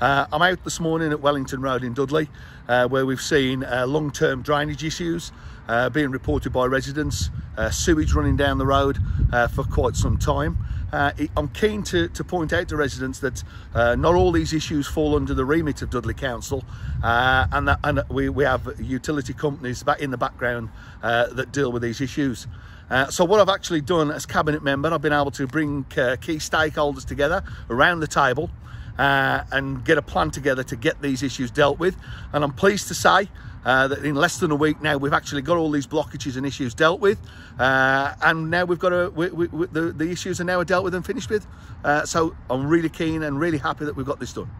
Uh, I'm out this morning at Wellington Road in Dudley, uh, where we've seen uh, long-term drainage issues uh, being reported by residents, uh, sewage running down the road uh, for quite some time. I'm keen to, to, point out to residents that not all these issues fall under the remit of Dudley Council and, that, and we, we, have utility companies back in the background that deal with these issues. Uh, so what I've actually done as cabinet member, I've been able to bring uh, key stakeholders together around the table uh, and get a plan together to get these issues dealt with. And I'm pleased to say uh, that in less than a week now, we've actually got all these blockages and issues dealt with. Uh, and now we've got a, we, we, the, the issues are now dealt with and finished with. Uh, so I'm really keen and really happy that we've got this done.